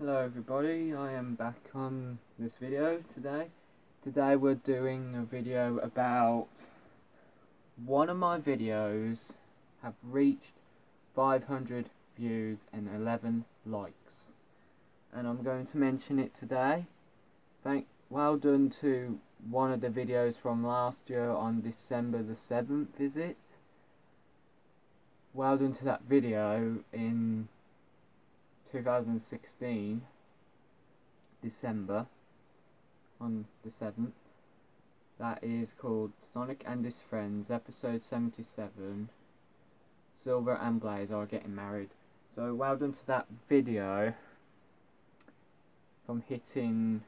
Hello everybody, I am back on this video today. Today we're doing a video about one of my videos have reached 500 views and 11 likes. And I'm going to mention it today. Thank well done to one of the videos from last year on December the 7th visit. Well done to that video in 2016 December on the 7th that is called Sonic and his friends episode 77 Silver and Blaze are getting married. So well done to that video from hitting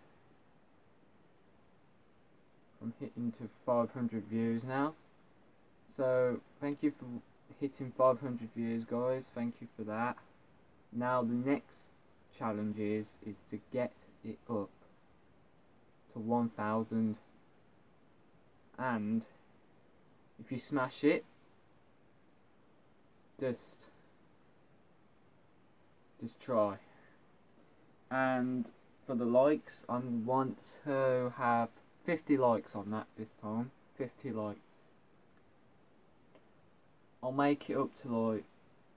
from hitting to 500 views now. So thank you for hitting 500 views guys. Thank you for that now the next challenge is, is to get it up to 1000 and if you smash it just just try. And for the likes I want to have 50 likes on that this time 50 likes. I'll make it up to like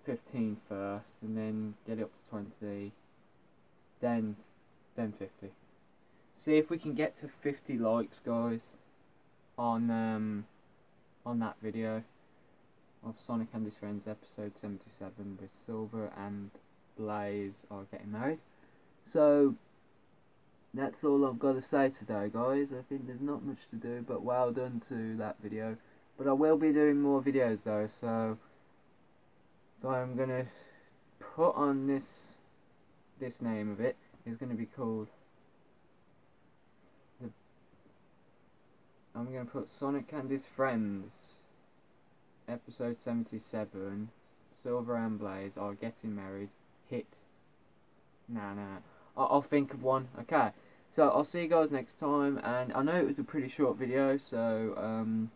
15 first and then get it up to 20 then then 50 see if we can get to 50 likes guys on um on that video of Sonic and his friends episode 77 with Silver and Blaze are getting married. So that's all I've got to say today guys. I think there's not much to do but well done to that video. But I will be doing more videos though so so I'm gonna put on this this name of it. Is gonna be called the I'm gonna put Sonic and his friends episode 77 Silver and Blaze are getting married hit nah nah. I'll, I'll think of one. Okay. So I'll see you guys next time and I know it was a pretty short video so um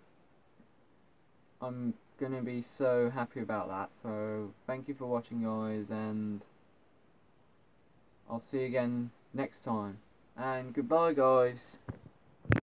I'm gonna be so happy about that so thank you for watching guys and I'll see you again next time. And goodbye guys